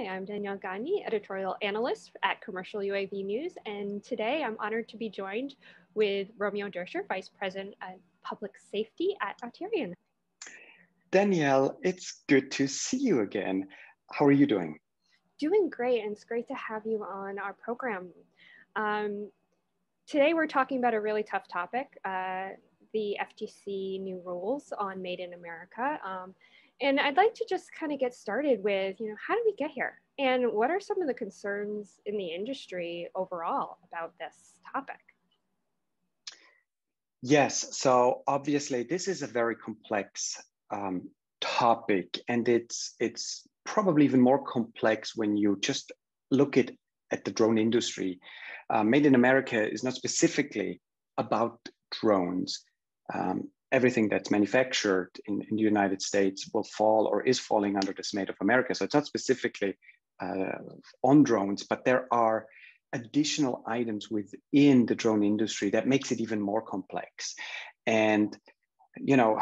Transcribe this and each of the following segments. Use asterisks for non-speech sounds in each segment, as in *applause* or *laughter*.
Hi, I'm Danielle Gagne, editorial analyst at Commercial UAV News, and today I'm honored to be joined with Romeo Durscher, Vice President of Public Safety at Auterion. Danielle, it's good to see you again. How are you doing? Doing great, and it's great to have you on our program. Um, today we're talking about a really tough topic, uh, the FTC new rules on Made in America. Um, and I'd like to just kind of get started with, you know, how did we get here? And what are some of the concerns in the industry overall about this topic? Yes, so obviously this is a very complex um, topic, and it's it's probably even more complex when you just look at at the drone industry. Uh, Made in America is not specifically about drones. Um, everything that's manufactured in, in the United States will fall or is falling under this Made of America. So it's not specifically uh, on drones, but there are additional items within the drone industry that makes it even more complex. And you know,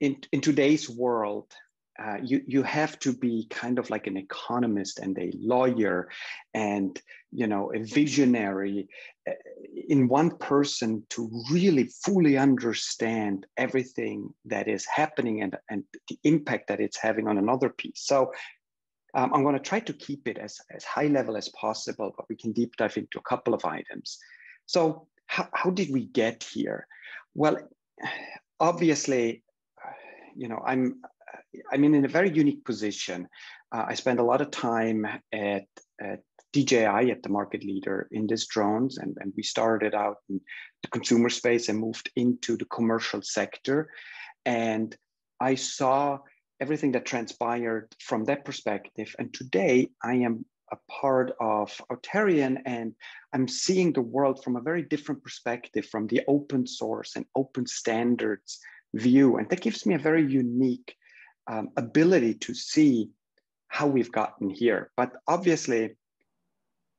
in, in today's world, uh, you you have to be kind of like an economist and a lawyer and you know a visionary uh, in one person to really fully understand everything that is happening and and the impact that it's having on another piece. So um, i'm going to try to keep it as, as high level as possible but we can deep dive into a couple of items. So how, how did we get here? Well *sighs* obviously you know i'm I'm in a very unique position. Uh, I spend a lot of time at, at DJI, at the market leader in these drones, and, and we started out in the consumer space and moved into the commercial sector. And I saw everything that transpired from that perspective. And today I am a part of Auterion and I'm seeing the world from a very different perspective from the open source and open standards view. And that gives me a very unique um, ability to see how we've gotten here. But obviously,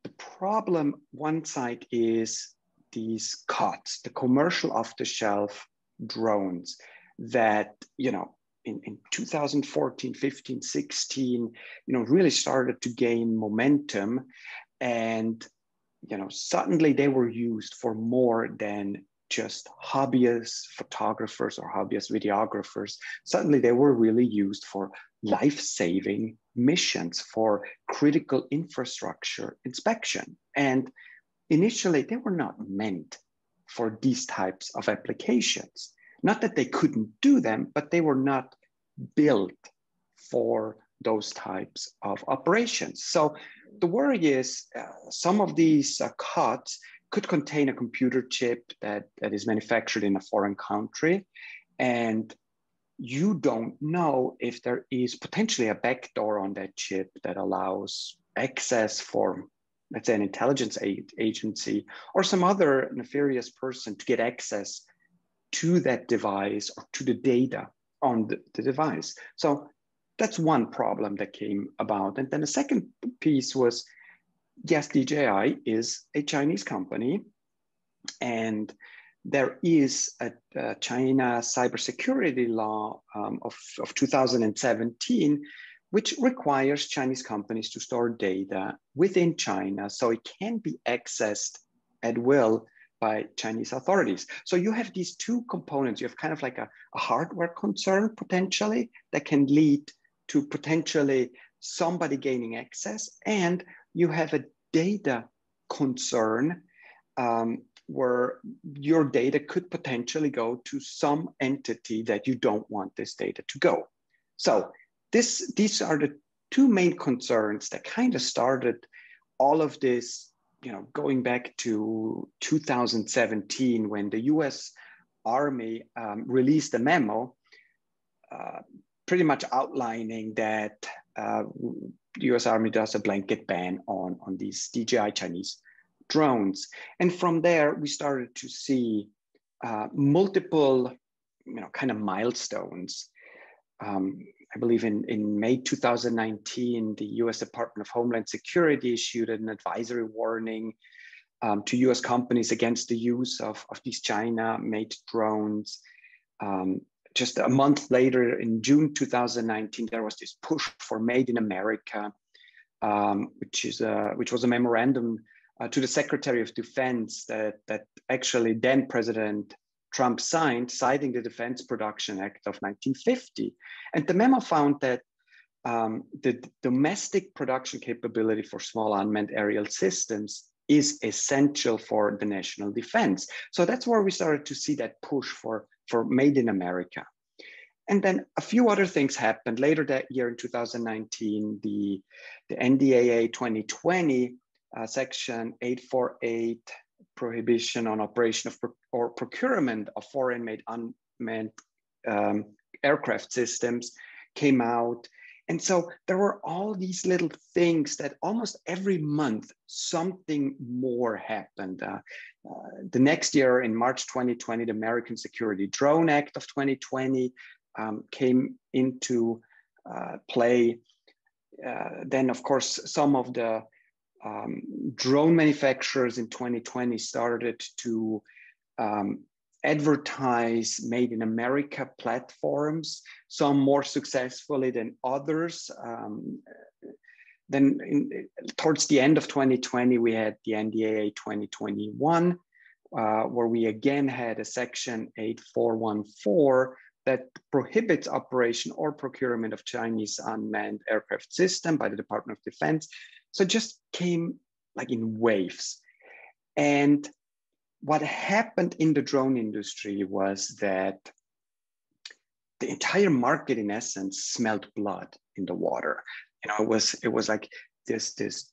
the problem one side is these COTS, the commercial off-the-shelf drones that, you know, in, in 2014, 15, 16, you know, really started to gain momentum. And, you know, suddenly they were used for more than just hobbyist photographers or hobbyist videographers. Suddenly they were really used for life-saving missions, for critical infrastructure inspection. And initially they were not meant for these types of applications. Not that they couldn't do them, but they were not built for those types of operations. So the worry is uh, some of these uh, COTS could contain a computer chip that, that is manufactured in a foreign country. And you don't know if there is potentially a backdoor on that chip that allows access for, let's say, an intelligence agency or some other nefarious person to get access to that device or to the data on the, the device. So that's one problem that came about. And then the second piece was yes, DJI is a Chinese company, and there is a, a China cybersecurity law um, of, of 2017, which requires Chinese companies to store data within China so it can be accessed at will by Chinese authorities. So you have these two components. You have kind of like a, a hardware concern potentially that can lead to potentially somebody gaining access and you have a data concern um, where your data could potentially go to some entity that you don't want this data to go. So this, these are the two main concerns that kind of started all of this, you know, going back to 2017 when the US Army um, released a memo uh, pretty much outlining that uh, the US Army does a blanket ban on, on these DJI Chinese drones. And from there, we started to see uh, multiple, you know, kind of milestones. Um, I believe in, in May 2019, the US Department of Homeland Security issued an advisory warning um, to US companies against the use of, of these China-made drones. Um, just a month later, in June 2019, there was this push for Made in America. um, which is a, which was a memorandum uh, to the Secretary of Defense that that actually then President Trump signed, citing the Defense Production Act of 1950. And the memo found that um, the domestic production capability for small unmanned aerial systems is essential for the national defense. So that's where we started to see that push for, for made in America. And then a few other things happened later that year in 2019. The, the NDAA 2020, uh, section 848, prohibition on operation of or procurement of foreign made unmanned um, aircraft systems came out. And so there were all these little things that almost every month something more happened. Uh, uh, the next year, in March 2020, the American Security Drone Act of 2020 um, came into uh, play. Uh, then, of course, some of the um, drone manufacturers in 2020 started to um, advertise made in America platforms, some more successfully than others. Um, then in, towards the end of 2020, we had the NDAA 2021, uh, where we again had a section 8414 that prohibits operation or procurement of Chinese unmanned aircraft system by the Department of Defense. So just came like in waves. And what happened in the drone industry was that the entire market in essence smelled blood in the water. You know, it was it was like this this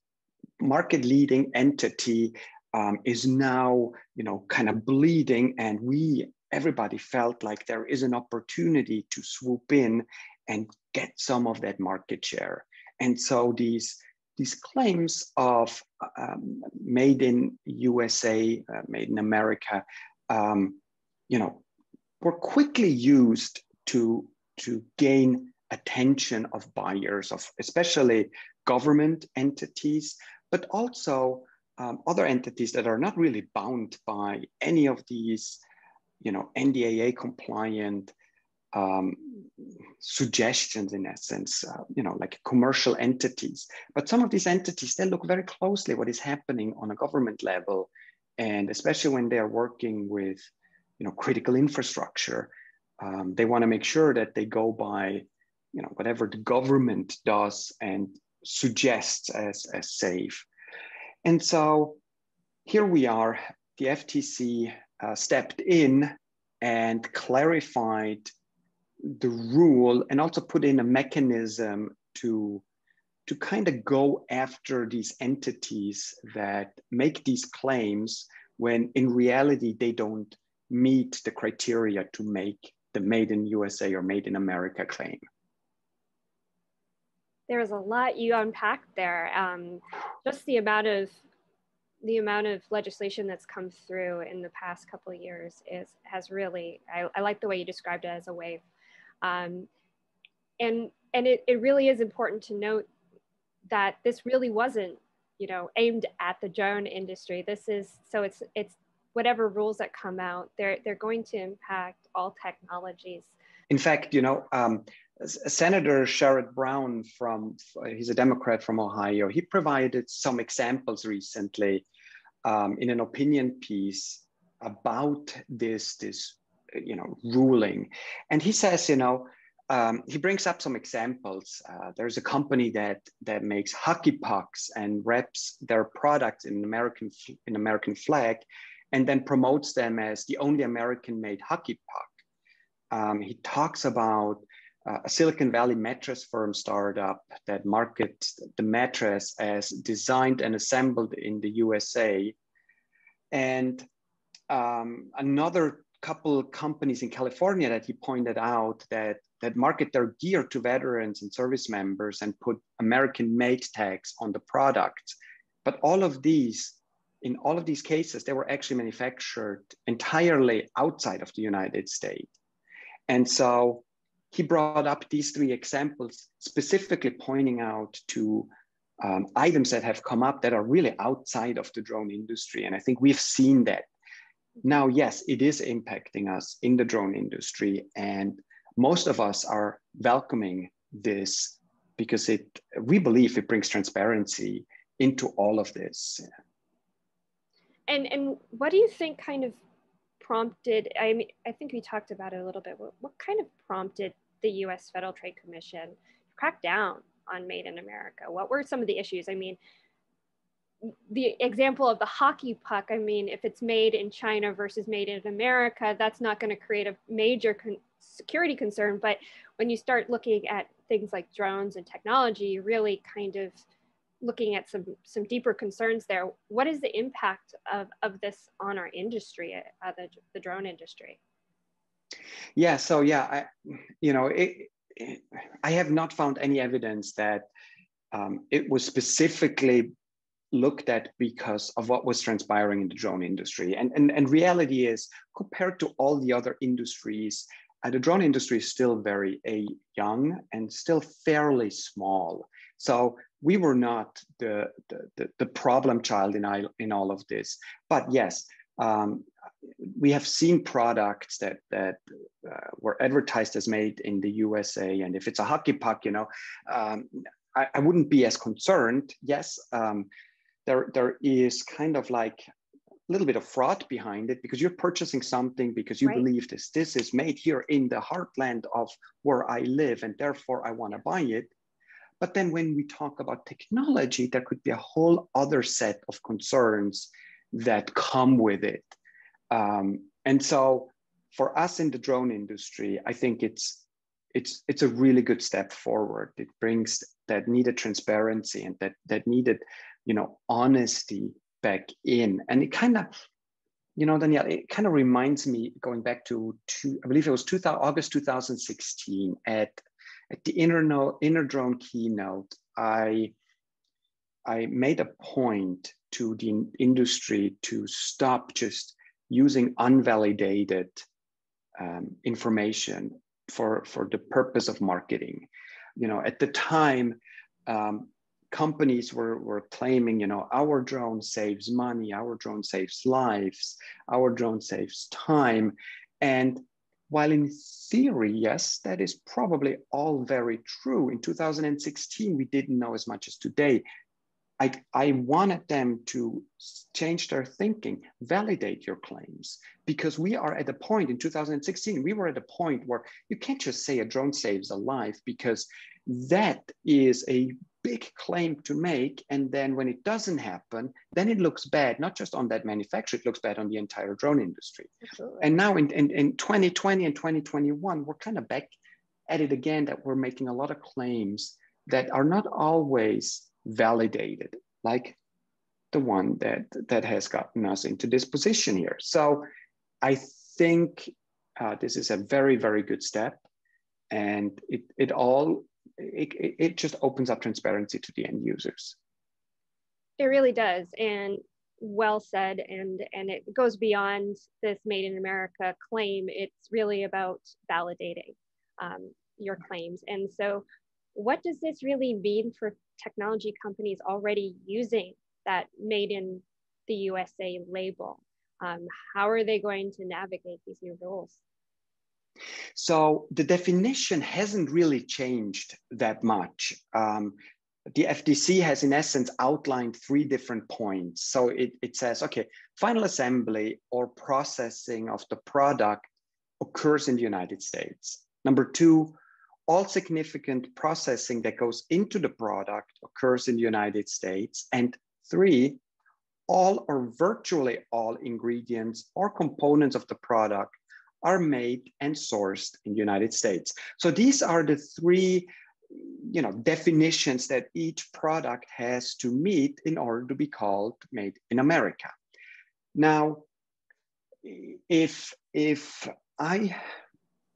market leading entity um, is now you know kind of bleeding, and we everybody felt like there is an opportunity to swoop in and get some of that market share. And so these these claims of um, made in USA, uh, made in America, um, you know, were quickly used to to gain attention of buyers, of especially government entities, but also um, other entities that are not really bound by any of these, you know, NDAA compliant um, suggestions in essence, uh, you know, like commercial entities. But some of these entities, they look very closely what is happening on a government level. And especially when they're working with, you know, critical infrastructure, um, they want to make sure that they go by, you know, whatever the government does and suggests as, as safe. And so here we are, the FTC uh, stepped in and clarified the rule and also put in a mechanism to to kind of go after these entities that make these claims when in reality they don't meet the criteria to make the made in USA or made in America claim. There's a lot you unpacked there. Um, just the amount of the amount of legislation that's come through in the past couple of years is has really I, I like the way you described it as a wave um, and and it, it really is important to note that this really wasn't, you know, aimed at the drone industry. This is so it's it's whatever rules that come out, they're they're going to impact all technologies. In fact, you know, um, Senator Sherrod Brown from he's a Democrat from Ohio. He provided some examples recently um, in an opinion piece about this this you know, ruling. And he says, you know, um, he brings up some examples. Uh, there's a company that that makes hockey pucks and wraps their products in American in American flag, and then promotes them as the only American-made hockey puck. Um, he talks about uh, a Silicon Valley mattress firm startup that markets the mattress as designed and assembled in the USA, and um, another couple companies in California that he pointed out that that market their gear to veterans and service members and put American made tags on the product. But all of these, in all of these cases, they were actually manufactured entirely outside of the United States. And so he brought up these three examples, specifically pointing out to um, items that have come up that are really outside of the drone industry. And I think we've seen that now, yes, it is impacting us in the drone industry, and most of us are welcoming this because it we believe it brings transparency into all of this. And and what do you think kind of prompted? I mean, I think we talked about it a little bit. What, what kind of prompted the U.S. Federal Trade Commission to crack down on Made in America? What were some of the issues? I mean, the example of the hockey puck, I mean, if it's made in China versus made in America, that's not going to create a major con security concern. But when you start looking at things like drones and technology, really kind of looking at some some deeper concerns there. What is the impact of, of this on our industry, uh, the, the drone industry? Yeah, so yeah, I, you know, it, it, I have not found any evidence that um, it was specifically looked at because of what was transpiring in the drone industry. And, and, and reality is, compared to all the other industries, uh, the drone industry is still very a young and still fairly small. So we were not the, the, the, problem child in, I, in all of this. But yes, um, we have seen products that, that uh, were advertised as made in the USA. And if it's a hockey puck, you know, um, I, I, wouldn't be as concerned. Yes, um, there, there is kind of like a little bit of fraud behind it because you're purchasing something because you right. believe this this is made here in the heartland of where I live and therefore I want to buy it. But then when we talk about technology, there could be a whole other set of concerns that come with it. Um, and so for us in the drone industry, I think it's it's it's a really good step forward. It brings that needed transparency and that that needed, you know, honesty back in. And it kind of, you know, Danielle, it kind of reminds me going back to, to I believe it was 2000, August 2016 at at the inner, InterDrone keynote, I, I made a point to the industry to stop just using unvalidated um, information for, for the purpose of marketing. You know, at the time, um, companies were, were claiming, you know, our drone saves money, our drone saves lives, our drone saves time. And while in theory, yes, that is probably all very true. In 2016, we didn't know as much as today. I, I wanted them to change their thinking, validate your claims, because we are at a point in 2016, we were at a point where you can't just say a drone saves a life because that is a big claim to make. And then when it doesn't happen, then it looks bad, not just on that manufacturer, it looks bad on the entire drone industry. Absolutely. And now in, in, in 2020 and 2021, we're kind of back at it again that we're making a lot of claims that are not always validated, like the one that, that has gotten us into this position here. So I think uh, this is a very, very good step. And it, it all it, it just opens up transparency to the end users. It really does. And well said. And, and it goes beyond this made in America claim. It's really about validating um, your claims. And so what does this really mean for technology companies already using that made in the USA label? Um, how are they going to navigate these new rules? So the definition hasn't really changed that much. Um, the FTC has in essence outlined three different points. So it, it says, okay, final assembly or processing of the product occurs in the United States. Number two, all significant processing that goes into the product occurs in the United States. And three, all or virtually all ingredients or components of the product are made and sourced in the United States. So these are the three you know, definitions that each product has to meet in order to be called made in America. Now, if, if I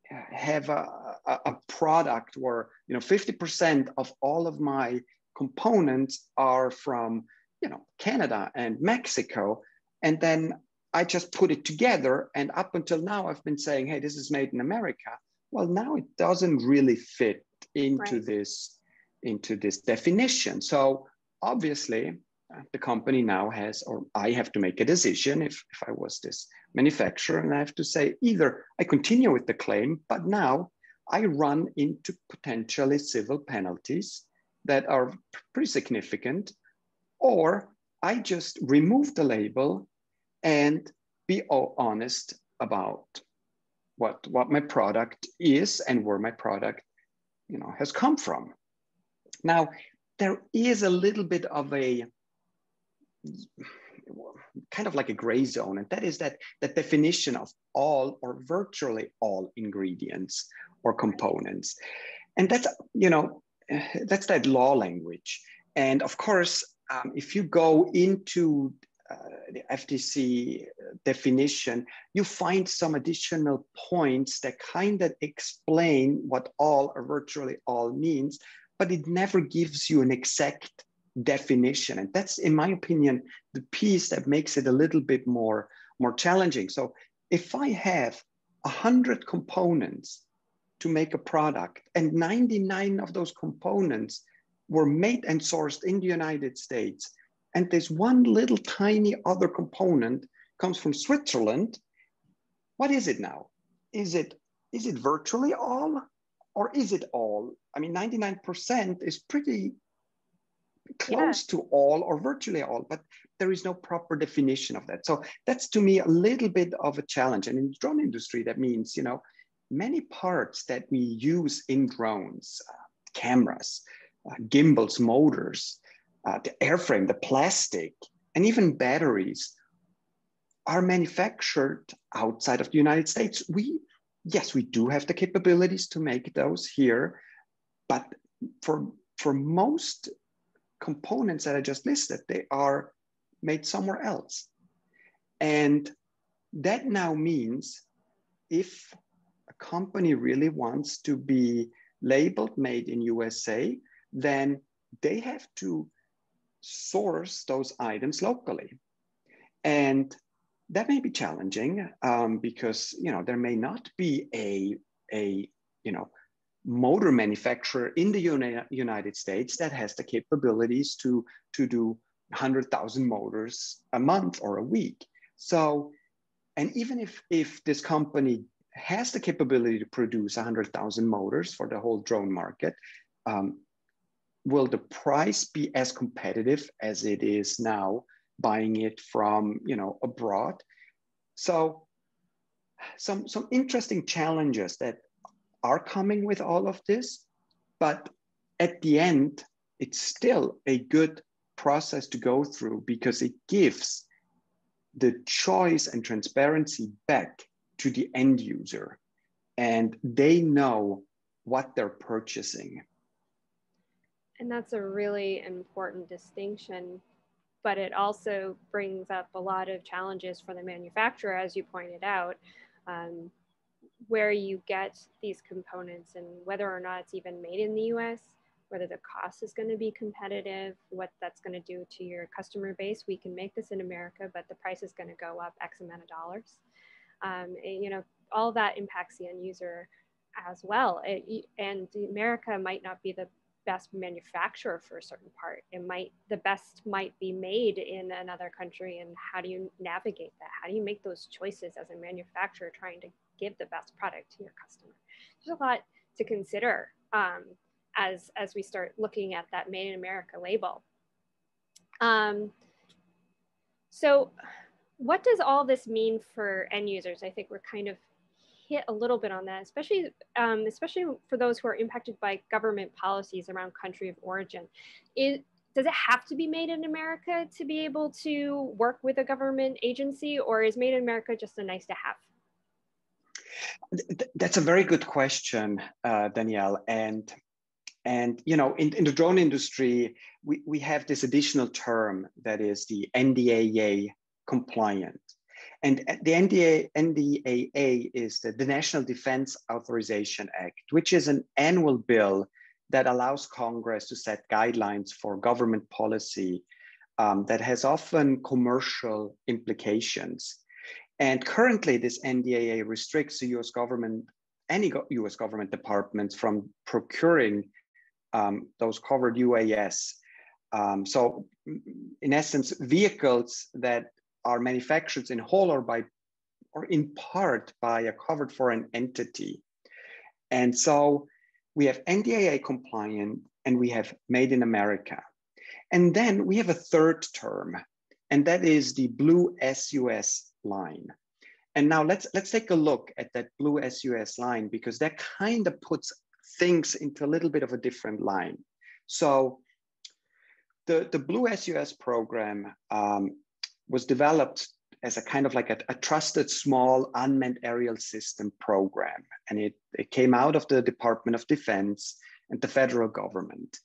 have a, a, product where you know 50% of all of my components are from you know Canada and Mexico, and then I just put it together. And up until now, I've been saying, hey, this is made in America. Well, now it doesn't really fit into right. this into this definition. So obviously, uh, the company now has, or I have to make a decision if, if I was this manufacturer, and I have to say either I continue with the claim, but now I run into potentially civil penalties that are pretty significant, or I just remove the label and be honest about what, what my product is and where my product you know, has come from. Now, there is a little bit of a kind of like a gray zone, and that is that the definition of all or virtually all ingredients or components. And that's, you know, that's that law language. And of course, um, if you go into Uh, the FTC uh, definition, you find some additional points that kind of explain what all or virtually all means, but it never gives you an exact definition. And that's, in my opinion, the piece that makes it a little bit more, more challenging. So if I have 100 components to make a product and 99 of those components were made and sourced in the United States, and there's one little tiny other component comes from Switzerland, what is it now? Is it, is it virtually all or is it all? I mean, 99% is pretty close yeah. to all or virtually all, but there is no proper definition of that. So that's to me a little bit of a challenge. And in the drone industry, that means, you know, many parts that we use in drones, uh, cameras, uh, gimbals, motors, uh, the airframe, the plastic, and even batteries are manufactured outside of the United States. We, yes, we do have the capabilities to make those here, but for, for most components that I just listed, they are made somewhere else. And that now means if a company really wants to be labeled made in USA, then they have to source those items locally. And that may be challenging um, because you know there may not be a, a you know motor manufacturer in the Uni United States that has the capabilities to, to do 100,000 motors a month or a week. So, and even if, if this company has the capability to produce 100,000 motors for the whole drone market, um, will the price be as competitive as it is now buying it from you know abroad? So some some interesting challenges that are coming with all of this, but at the end, it's still a good process to go through because it gives the choice and transparency back to the end user and they know what they're purchasing. And that's a really important distinction, but it also brings up a lot of challenges for the manufacturer, as you pointed out. Um, where you get these components and whether or not it's even made in the US, whether the cost is going to be competitive, what that's going to do to your customer base. We can make this in America, but the price is going to go up X amount of dollars. Um, and, you know, all that impacts the end user as well. It, and America might not be the best manufacturer for a certain part. It might, the best might be made in another country. And how do you navigate that? How do you make those choices as a manufacturer trying to give the best product to your customer. There's a lot to consider um, as, as we start looking at that made in America label. Um, so what does all this mean for end users? I think we're kind of hit a little bit on that, especially, um, especially for those who are impacted by government policies around country of origin. It, does it have to be made in America to be able to work with a government agency or is made in America just a nice to have? That's a very good question, uh, Danielle. And and you know, in, in the drone industry, we, we have this additional term that is the NDAA compliant. And the NDA, NDAA is the, the National Defense Authorization Act, which is an annual bill that allows Congress to set guidelines for government policy um, that has often commercial implications. And currently, this NDAA restricts the US government, any US government departments from procuring um, those covered UAS. Um, so, in essence, vehicles that are manufactured in whole or by or in part by a covered foreign entity. And so we have NDAA compliant and we have made in America. And then we have a third term, and that is the blue sUAS line. And now let's let's take a look at that blue sUAS line because that kind of puts things into a little bit of a different line. So the, the Blue sUAS program um, was developed as a kind of like a, a, trusted small unmanned aerial system program. And it, it came out of the Department of Defense and the federal government.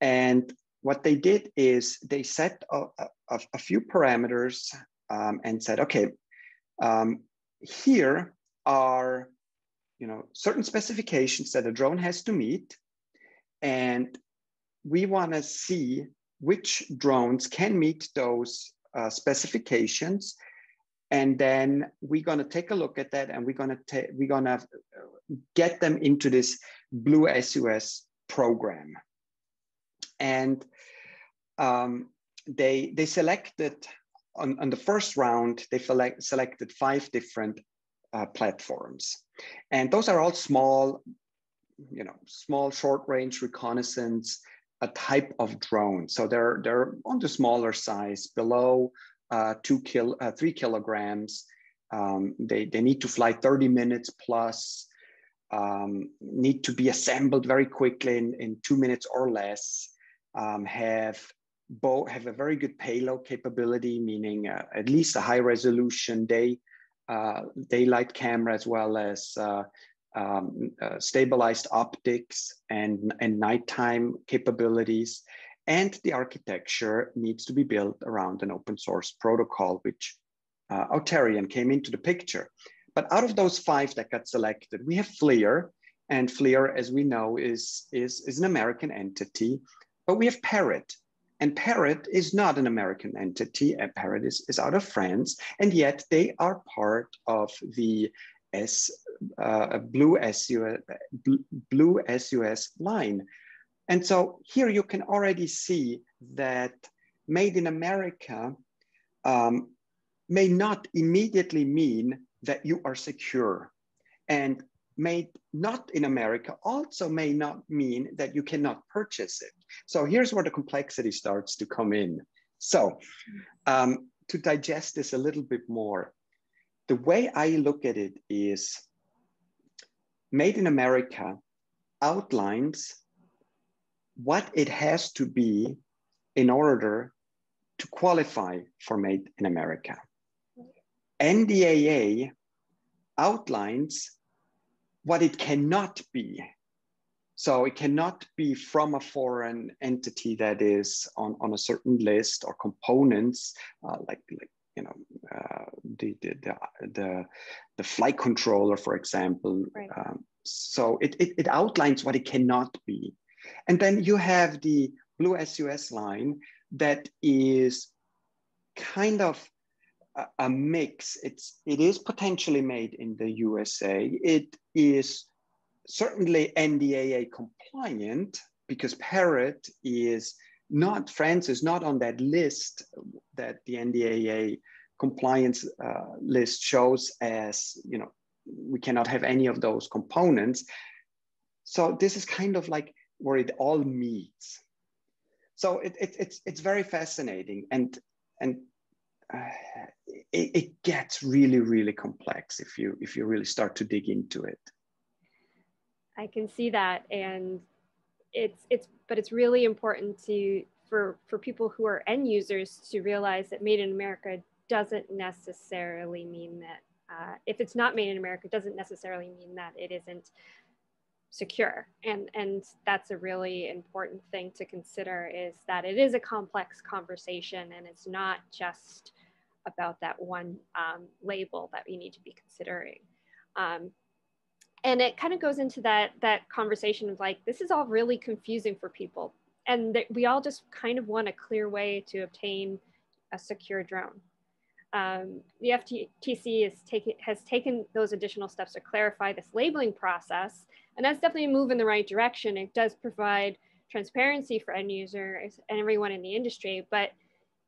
And what they did is they set a, a, a few parameters um, and said, okay, um, here are you know certain specifications that a drone has to meet, and we want to see which drones can meet those uh, specifications. And then we're going to take a look at that and we're going to take we're going to get them into this blue sUAS program. And um, they they selected on, on the first round they select, selected five different uh, platforms. And those are all small you know small short range reconnaissance a type of drone so they're they're on the smaller size below uh, two kil, uh, three kilograms. Um, they, they need to fly 30 minutes plus, um, need to be assembled very quickly in, in two minutes or less, um, have both have a very good payload capability, meaning uh, at least a high resolution day, uh, daylight camera as well as uh, um, uh, stabilized optics and, and nighttime capabilities. And the architecture needs to be built around an open source protocol, which uh, Auterion came into the picture. But out of those five that got selected, we have FLIR, and FLIR, as we know, is, is, is an American entity, but we have Parrot, and Parrot is not an American entity. And Parrot is, is out of France, and yet they are part of the S, uh, blue, sUAS, blue sUAS line. And so here you can already see that made in America um, may not immediately mean that you are secure. And made not in America also may not mean that you cannot purchase it. So here's where the complexity starts to come in. So um, to digest this a little bit more, the way I look at it is made in America outlines what it has to be in order to qualify for Made in America. NDAA outlines what it cannot be. So it cannot be from a foreign entity that is on, on a certain list or components uh, like, like you know uh, the, the, the, the, the flight controller, for example. Right. Um, so it, it, it outlines what it cannot be. And then you have the Blue sUAS line that is kind of a, a mix. It's, it is potentially made in the USA. It is certainly NDAA compliant because Parrot is not, France is not on that list that the NDAA compliance uh, list shows as, you know, we cannot have any of those components. So this is kind of like where it all meets. So it, it, it's, it's very fascinating and, and uh, it, it gets really, really complex if you, if you really start to dig into it. I can see that. And it's, it's, but it's really important to, for, for people who are end users to realize that made in America doesn't necessarily mean that uh, if it's not made in America, doesn't necessarily mean that it isn't secure. And and that's a really important thing to consider is that it is a complex conversation and it's not just about that one um, label that we need to be considering. Um, and it kind of goes into that that conversation of like this is all really confusing for people and we all just kind of want a clear way to obtain a secure drone um, the FTC is has taken those additional steps to clarify this labeling process and that's definitely a move in the right direction. It does provide transparency for end users and everyone in the industry, but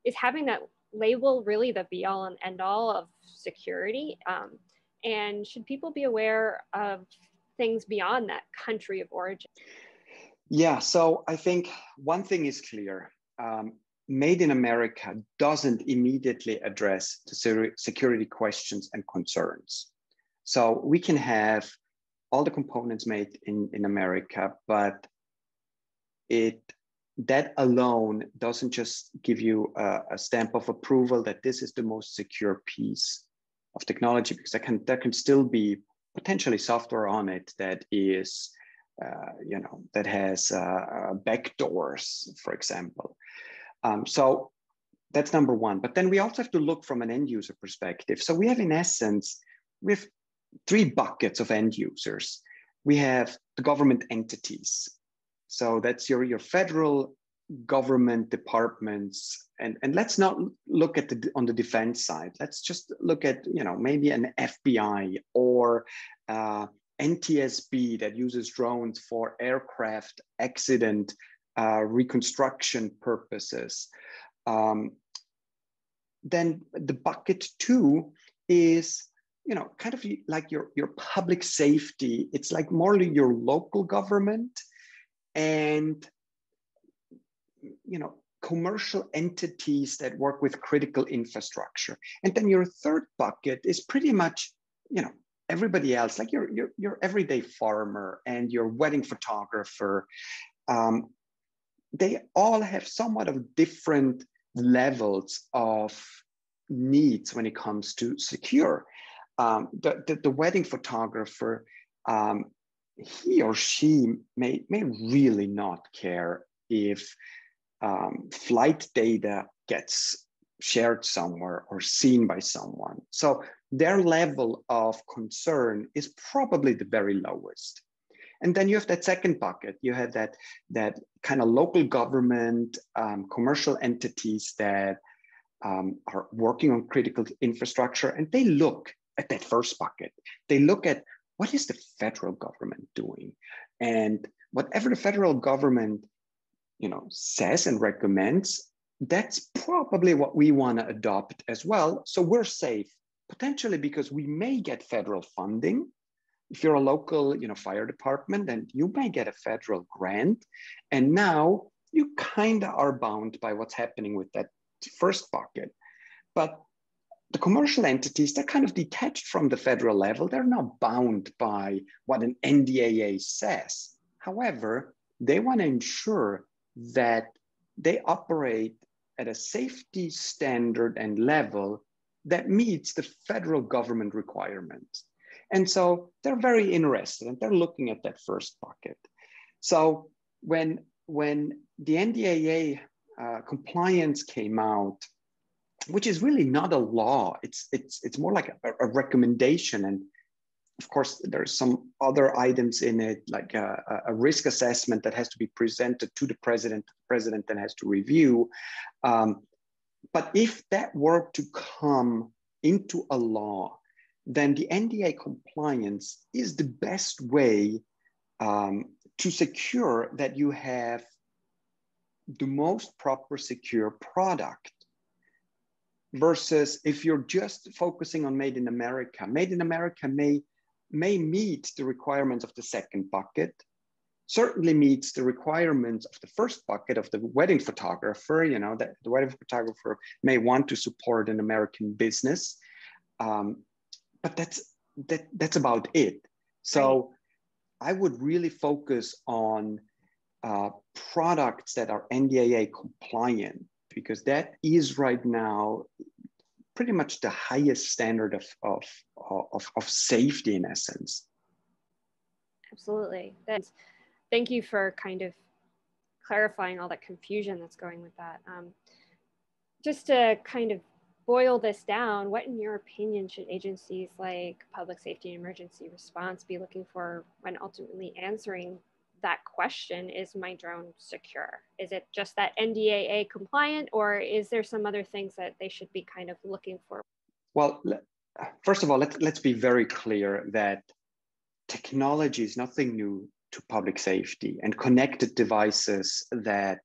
is having that label really the be all and end all of security? Um, and should people be aware of things beyond that country of origin? Yeah, so I think one thing is clear. Um, Made in America doesn't immediately address the security questions and concerns. So we can have all the components made in, in America, but it that alone doesn't just give you a, a, stamp of approval that this is the most secure piece of technology because there can there can still be potentially software on it that is uh, you know that has uh, uh backdoors for example. Um, so that's number one. But then we also have to look from an end user perspective. So we have in essence we have three buckets of end users. We have the government entities. So that's your your federal government departments and and let's not look at the on the defense side. Let's just look at you know maybe an fbi or uh, ntsb that uses drones for aircraft accident uh, reconstruction purposes. Um, then the bucket two is you know kind of like your your public safety. It's like more your local government and you know commercial entities that work with critical infrastructure. And then your third bucket is pretty much, you know, everybody else, like your, your, your everyday farmer and your wedding photographer. Um, they all have somewhat of different levels of needs when it comes to secure. Um, the, the, the, wedding photographer, um, he or she may, may really not care if um, flight data gets shared somewhere or seen by someone. So their level of concern is probably the very lowest. And then you have that second bucket. You have that, that kind of local government, um, commercial entities that um, are working on critical infrastructure, and they look at that first bucket. They look at what is the federal government doing? And whatever the federal government you know, says and recommends, that's probably what we want to adopt as well. So we're safe, potentially because we may get federal funding. If you're a local, you know, fire department, then you may get a federal grant. And now you kind of are bound by what's happening with that first bucket. But the commercial entities, they're kind of detached from the federal level. They're not bound by what an NDAA says. However, they want to ensure that they operate at a safety standard and level that meets the federal government requirements. And so they're very interested and they're looking at that first bucket. So when, when the NDAA uh, compliance came out, which is really not a law, it's, it's, it's more like a, a recommendation and of course, there's some other items in it, like a, a, risk assessment that has to be presented to the president. The president then has to review. Um, but if that were to come into a law, then the NDA compliance is the best way um, to secure that you have the most proper secure product versus if you're just focusing on made in America. Made in America may may meet the requirements of the second bucket, certainly meets the requirements of the first bucket of the wedding photographer, you know, that the wedding photographer may want to support an American business. Um, but that's that that's about it. So right. I would really focus on uh, products that are NDAA compliant because that is right now pretty much the highest standard of, of, of, of safety in essence. Absolutely. Thank you for kind of clarifying all that confusion that's going with that. Um, just to kind of boil this down, what in your opinion should agencies like public safety and emergency response be looking for when ultimately answering that question is my drone secure? Is it just that NDAA compliant or is there some other things that they should be kind of looking for? Well, first of all, let's, let's be very clear that technology is nothing new to public safety and connected devices that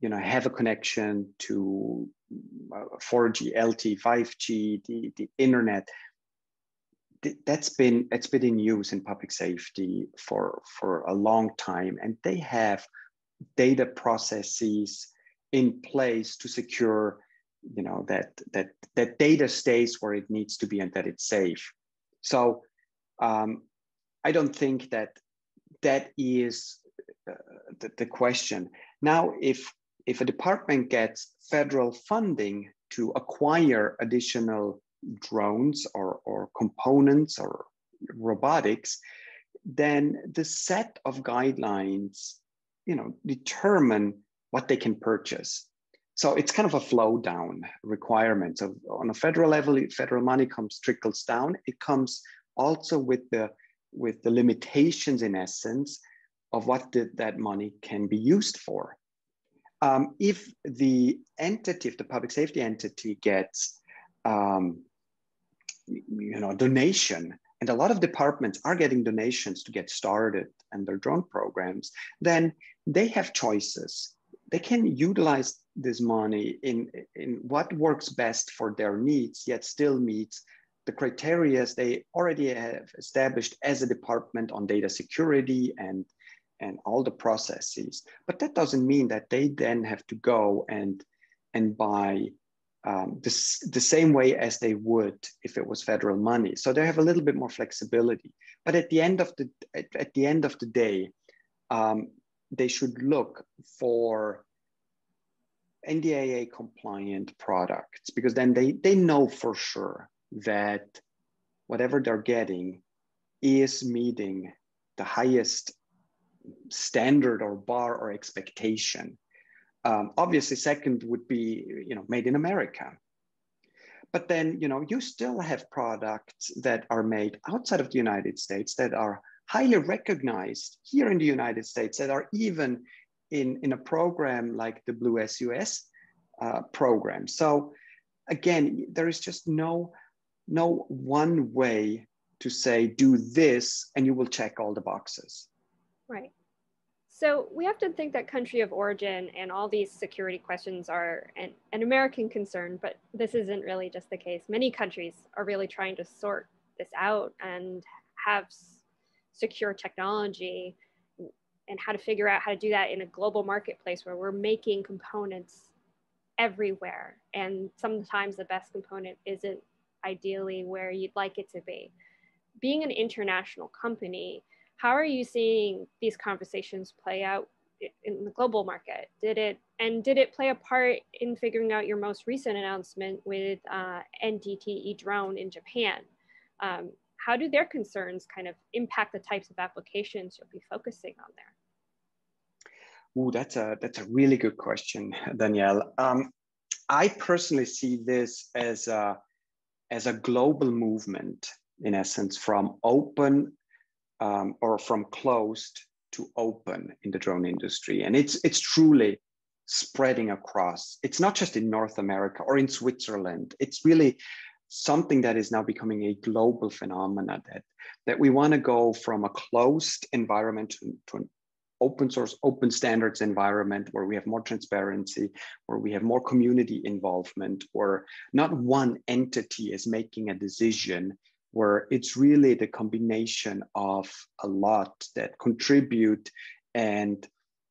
you know have a connection to 4G, LTE, 5G, the, the internet that's been it's been in use in public safety for for a long time and they have data processes in place to secure you know that that that data stays where it needs to be and that it's safe. So um, i don't think that that is uh, the, the question. Now if if a department gets federal funding to acquire additional drones or, or components or robotics, then the set of guidelines, you know, determine what they can purchase. So it's kind of a flow down requirement. So on a federal level, federal money comes trickles down. It comes also with the with the limitations in essence of what the, that money can be used for. Um, if the entity, if the public safety entity gets, um, you know, donation, and a lot of departments are getting donations to get started and their drone programs, then they have choices. They can utilize this money in, in what works best for their needs, yet still meets the criteria they already have established as a department on data security and and all the processes. But that doesn't mean that they then have to go and and buy um, the same way as they would if it was federal money. So they have a little bit more flexibility. But at the end of the at, at the end of the day, um, they should look for NDAA compliant products because then they they know for sure that whatever they're getting is meeting the highest standard or bar or expectation. Um, obviously, second would be you know made in America. But then you know you still have products that are made outside of the United States that are highly recognized here in the United States that are even in, in a program like the Blue sUAS uh, program. So again, there is just no no one way to say do this and you will check all the boxes. Right. So we to think that country of origin and all these security questions are an, an American concern, but this isn't really just the case. Many countries are really trying to sort this out and have secure technology and how to figure out how to do that in a global marketplace where we're making components everywhere. And sometimes the best component isn't ideally where you'd like it to be. Being an international company, how are you seeing these conversations play out in the global market? Did it and did it play a part in figuring out your most recent announcement with uh, drone in Japan? Um, how do their concerns kind of impact the types of applications you'll be focusing on there? Oh, that's a that's a really good question, Danielle. Um, I personally see this as a as a global movement, in essence, from open um, or from closed to open in the drone industry. And it's, it's truly spreading across. It's not just in North America or in Switzerland. It's really something that is now becoming a global phenomenon that, that we want to go from a closed environment to, to an open source, open standards environment where we have more transparency, where we have more community involvement, where not one entity is making a decision where it's really the combination of a lot that contribute and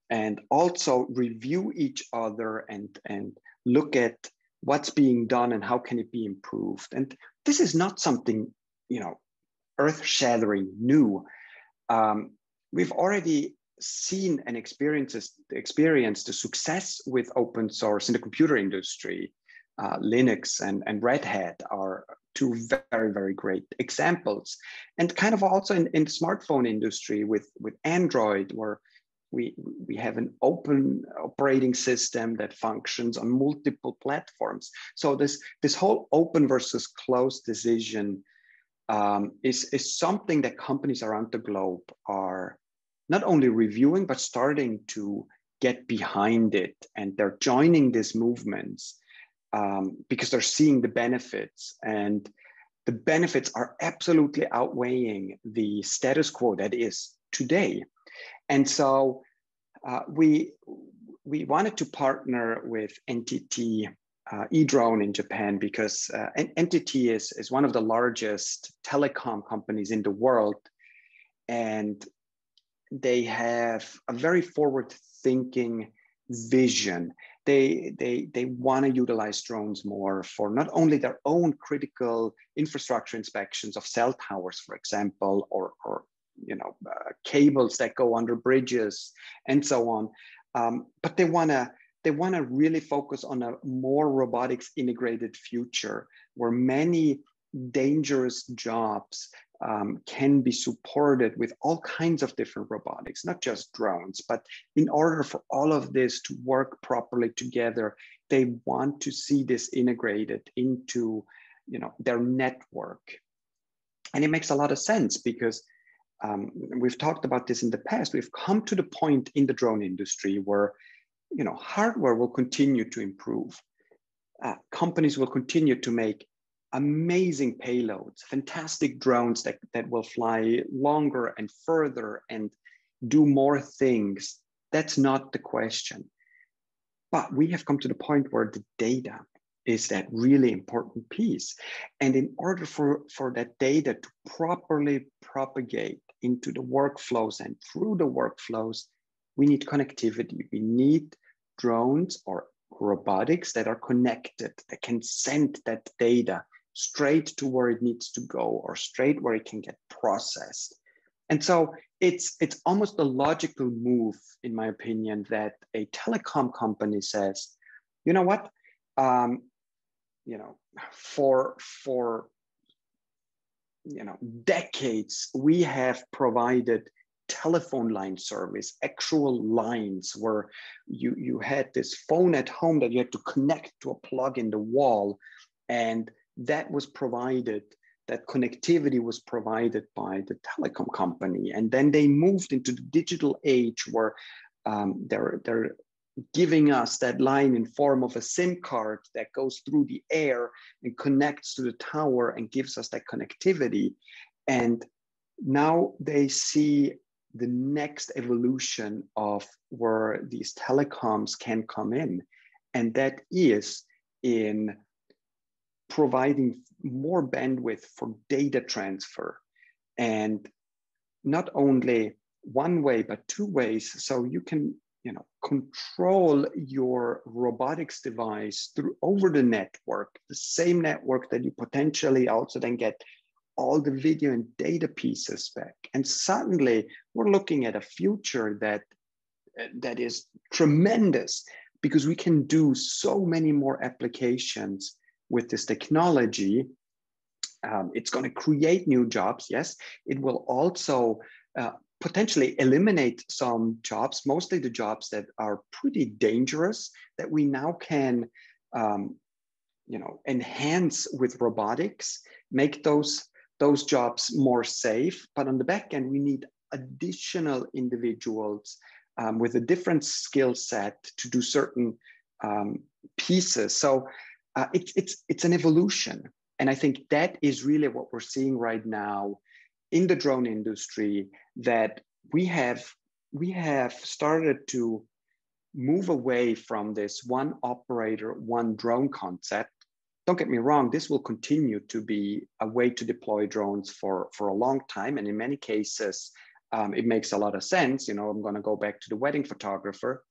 and also review each other and and look at what's being done and how can it be improved. And this is not something you know earth-shattering new. Um, we've already seen and experienced experienced the success with open source in the computer industry. Uh, Linux and, and Red Hat are two very, very great examples. And kind of also in, in the smartphone industry with, with Android, where we, we have an open operating system that functions on multiple platforms. So this, this whole open versus closed decision um, is, is something that companies around the globe are not only reviewing, but starting to get behind it. And they're joining these movements um, because they're seeing the benefits and the benefits are absolutely outweighing the status quo that is today. And so uh, we, we wanted to partner with NTT uh, eDrone in Japan because uh, NTT is, is one of the largest telecom companies in the world. And they have a very forward thinking vision they they they want to utilize drones more for not only their own critical infrastructure inspections of cell towers for example or or you know uh, cables that go under bridges and so on um, but they want to they want to really focus on a more robotics integrated future where many dangerous jobs um, can be supported with all kinds of different robotics, not just drones. But in order for all of this to work properly together, they want to see this integrated into you know, their network. And it makes a lot of sense because um, we've talked about this in the past. We've come to the point in the drone industry where you know, hardware will continue to improve. Uh, companies will continue to make amazing payloads, fantastic drones that, that will fly longer and further and do more things. That's not the question. But we have come to the point where the data is that really important piece. And in order for, for that data to properly propagate into the workflows and through the workflows, we need connectivity. We need drones or robotics that are connected, that can send that data straight to where it needs to go or straight where it can get processed. And so it's it's almost a logical move, in my opinion, that a telecom company says, you know what, um, you know, for for you know decades we have provided telephone line service, actual lines where you you had this phone at home that you had to connect to a plug in the wall, and that was provided, that connectivity was provided by the telecom company. And then they moved into the digital age where um, they're, they're giving us that line in form of a SIM card that goes through the air and connects to the tower and gives us that connectivity. And now they see the next evolution of where these telecoms can come in. And that is in providing more bandwidth for data transfer. And not only one way but two ways. So you can you know control your robotics device through over the network the same network that you potentially also then get all the video and data pieces back. And suddenly we're looking at a future that that is tremendous because we can do so many more applications with this technology, um, it's going to create new jobs. Yes, it will also uh, potentially eliminate some jobs, mostly the jobs that are pretty dangerous that we now can, um, you know, enhance with robotics, make those those jobs more safe. But on the back end, we need additional individuals um, with a different skill set to do certain um, pieces. So uh, it's it's it's an evolution, and I think that is really what we're seeing right now in the drone industry. That we have we have started to move away from this one operator, one drone concept. Don't get me wrong, this will continue to be a way to deploy drones for, for a long time. And in many cases, um, it makes a lot of sense. You know, I'm going to go back to the wedding photographer.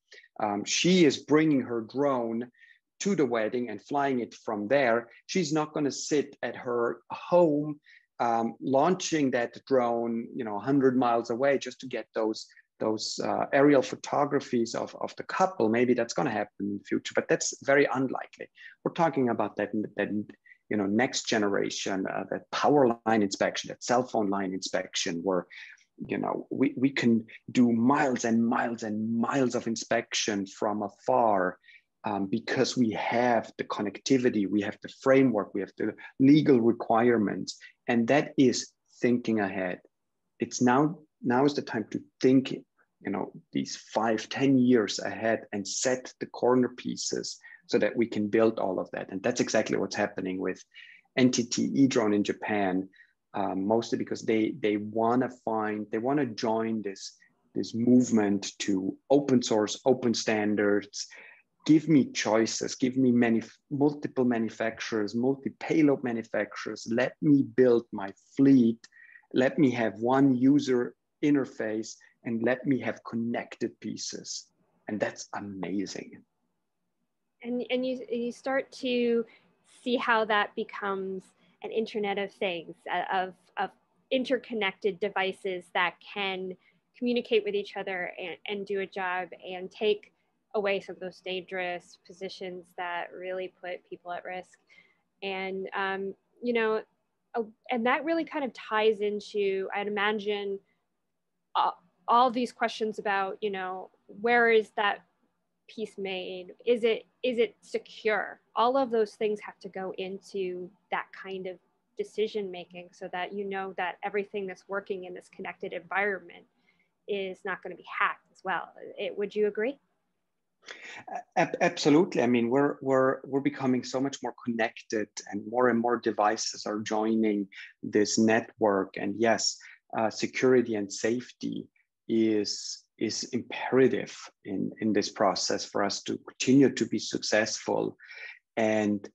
Um, she is bringing her drone to the wedding and flying it from there. She's not going to sit at her home um, launching that drone, you know, 100 miles away just to get those those uh, aerial photographies of, of the couple. Maybe that's going to happen in the future, but that's very unlikely. We're talking about that, that you know, next generation, uh, that power line inspection, that cell phone line inspection, where you know we, we can do miles and miles and miles of inspection from afar um, because we have the connectivity, we have the framework, we have the legal requirements, and that is thinking ahead. It's now now is the time to think, you know, these five, ten years ahead and set the corner pieces so that we can build all of that. And that's exactly what's happening with NTT eDrone in Japan, um, mostly because they they want to find, they want to join this this movement to open source, open standards, give me choices, give me many multiple manufacturers, multi payload manufacturers. Let me build my fleet. Let me have one user interface and let me have connected pieces. And that's amazing. And, and you, you start to see how that becomes an internet of things, of, of interconnected devices that can communicate with each other and, and do a job and take away some of those dangerous positions that really put people at risk. And, um, you know, and that really kind of ties into, I'd imagine, uh, all these questions about, you know, where is that piece made? Is it is it secure? All of those things have to go into that kind of decision making so that you know that everything that's working in this connected environment is not going to be hacked as well. It, would you agree? Absolutely. I mean, we're we're we're becoming so much more connected, and more and more devices are joining this network. And yes, uh, security and safety is is imperative in in this process for us to continue to be successful. And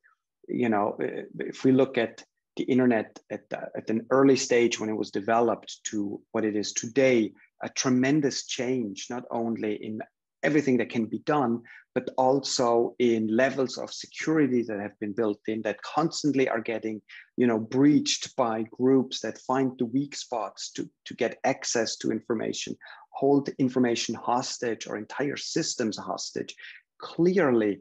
you know, if we look at the internet at, the, at an early stage when it was developed to what it is today, a tremendous change, not only in everything that can be done, but also in levels of security that have been built in that constantly are getting, you know, breached by groups that find the weak spots to, to get access to information, hold information hostage or entire systems hostage. Clearly,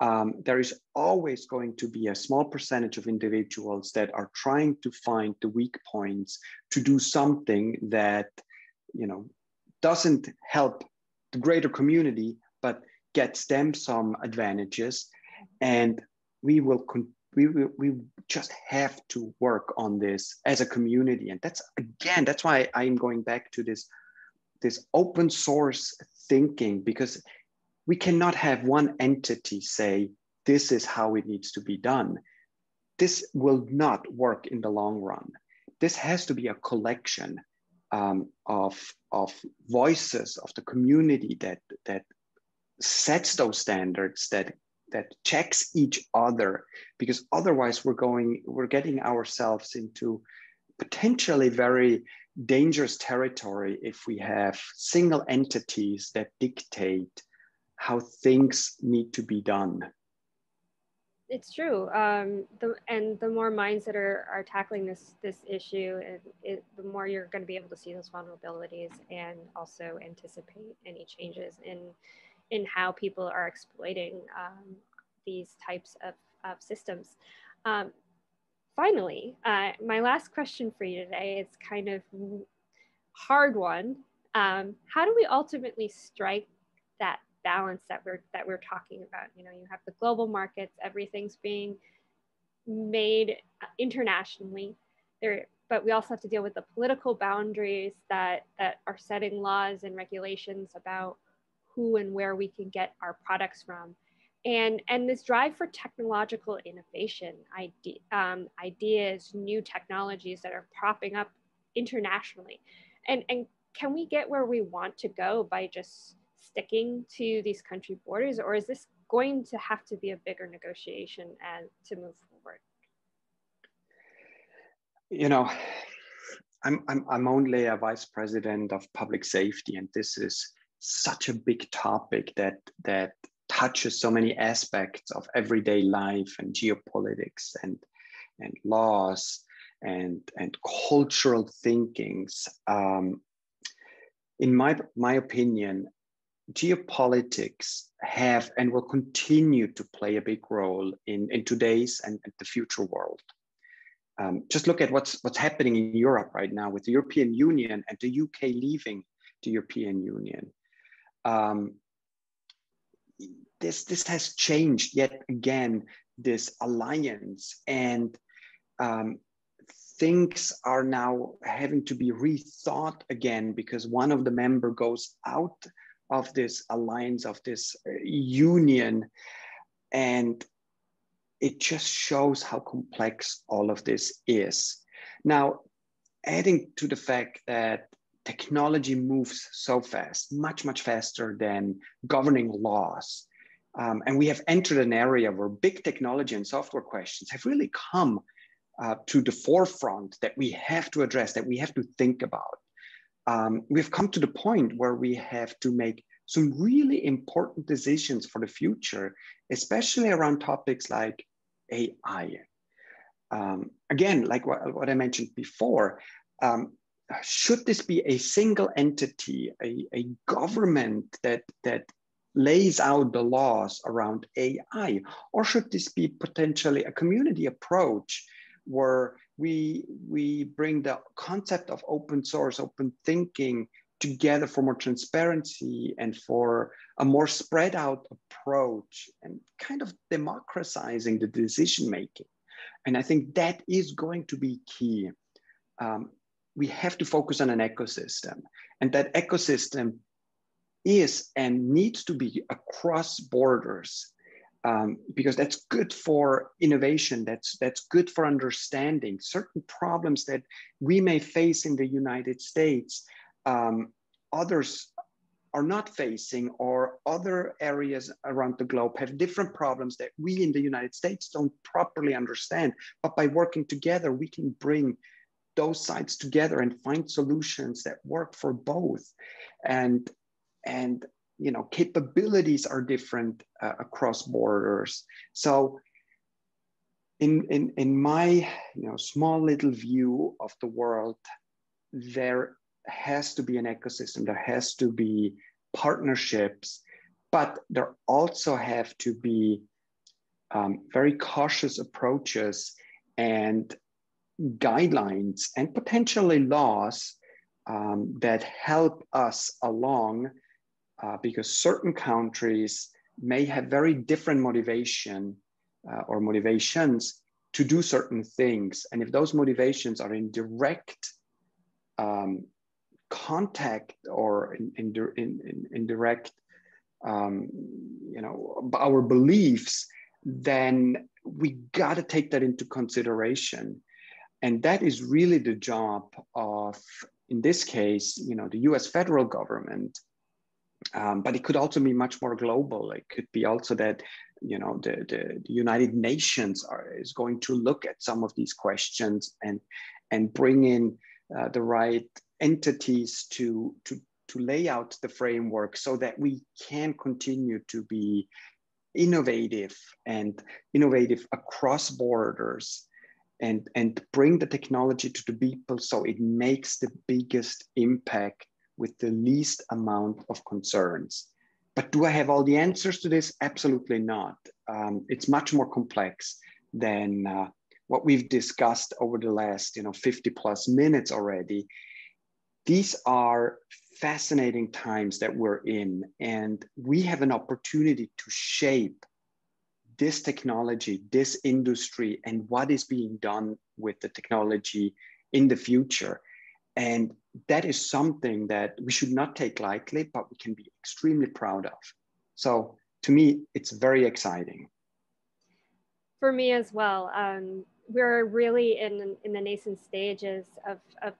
um, there is always going to be a small percentage of individuals that are trying to find the weak points to do something that you know doesn't help the greater community but gets them some advantages. And we will con- we, will, we just have to work on this as a community. And that's again that's why i'm going back to this this open source thinking because we cannot have one entity say this is how it needs to be done. This will not work in the long run. This has to be a collection um, of, of voices of the community that, that sets those standards, that, that checks each other, because otherwise we're going, we're getting ourselves into potentially very dangerous territory if we have single entities that dictate how things need to be done it's true. Um, the, and the more minds that are, are tackling this this issue, it, the more you're going to be able to see those vulnerabilities and also anticipate any changes in in how people are exploiting um, these types of, of systems. Um, finally, uh, my last question for you today is kind of hard one. Um, how do we ultimately strike that balance that we're that we're talking about. You know, you have the global markets, everything's being made internationally. There, but we also have to deal with the political boundaries that that are setting laws and regulations about who and where we can get our products from. And, and this drive for technological innovation, ide- um, ideas, new technologies that are propping up internationally. And, and can we get where we want to go by just sticking to these country borders, or is this going to have to be a bigger negotiation and to move forward? You know, I'm, I'm, I'm only a vice president of public safety, and this is such a big topic that that touches so many aspects of everyday life and geopolitics and and laws and and cultural thinkings. Um, in my my opinion, geopolitics have and will continue to play a big role in, in today's and, the future world. Um, just look at what's what's happening in Europe right now with the European Union and the UK leaving the European Union. Um, this this has changed yet again this alliance and um, things are now having to be rethought again because one of the member goes out of this alliance, of this uh, union. And it just shows how complex all of this is. Now, adding to the fact that technology moves so fast, much, much faster than governing laws. Um, and we have entered an area where big technology and software questions have really come uh, to the forefront that we have to address, that we have to think about. Um, we've come to the point where we have to make some really important decisions for the future, especially around topics like AI. Um, again, like what, what, I mentioned before, um, should this be a single entity, a, a government that, that lays out the laws around AI, or should this be potentially a community approach where we, we bring the concept of open source, open thinking together for more transparency and for a more spread out approach and kind of democratizing the decision making. And I think that is going to be key. Um, we have to focus on an ecosystem, and that ecosystem is and needs to be across borders um, because that's good for innovation. That's that's good for understanding certain problems that we may face in the United States. Um, others are not facing, or other areas around the globe have different problems that we in the United States don't properly understand. But by working together, we can bring those sides together and find solutions that work for both. And and you know capabilities are different uh, across borders. So in, in, in my you know, small little view of the world, there has to be an ecosystem, there has to be partnerships, but there also have to be um, very cautious approaches and guidelines and potentially laws um, that help us along uh, because certain countries may have very different motivation uh, or motivations to do certain things. And if those motivations are in direct um, contact or in, in, in, in direct, um, you know, our beliefs, then we got to take that into consideration. And that is really the job of, in this case, you know, the US federal government. Um, but it could also be much more global. It could be also that, you know, the, the, the United Nations are, is going to look at some of these questions and, and bring in uh, the right entities to, to, to lay out the framework so that we can continue to be innovative and innovative across borders and, and bring the technology to the people so it makes the biggest impact with the least amount of concerns. But do I have all the answers to this? Absolutely not. Um, it's much more complex than uh, what we've discussed over the last you know, 50 plus minutes already. These are fascinating times that we're in, and we have an opportunity to shape this technology, this industry, and what is being done with the technology in the future. And that is something that we should not take lightly, but we can be extremely proud of. So to me, it's very exciting. For me as well. Um, we're really in, in the nascent stages of, of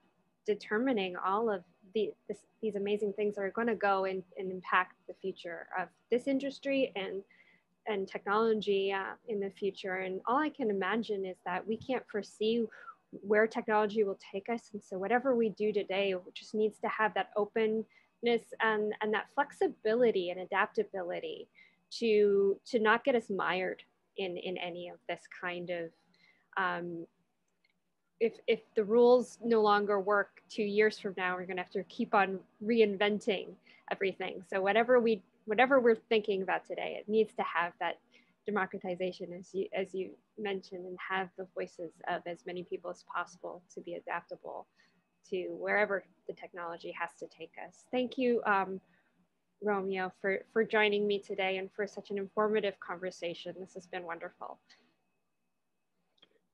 determining all of the, this, these amazing things that are going to go and, and impact the future of this industry and and technology uh, in the future. And all I can imagine is that we can't foresee where technology will take us. And so whatever we do today just needs to have that openness and, and that flexibility and adaptability to, to not get us mired in, in any of this kind of, um, if, if the rules no longer work two years from now, we're gonna have to keep on reinventing everything. So whatever we whatever we're thinking about today, it needs to have that democratization as you, as you mentioned and have the voices of as many people as possible to be adaptable to wherever the technology has to take us. Thank you, um, Romeo, for, for joining me today and for such an informative conversation. This has been wonderful.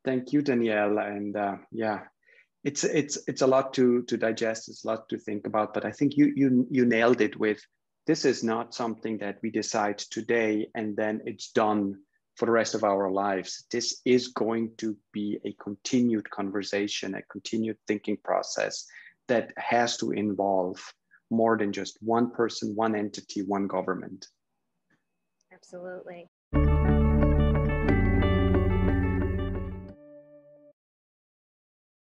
Thank you, Danielle. And uh, yeah, it's it's it's a lot to to digest. It's a lot to think about. But I think you you you nailed it with this is not something that we decide today and then it's done for the rest of our lives. This is going to be a continued conversation, a continued thinking process that has to involve more than just one person, one entity, one government. Absolutely.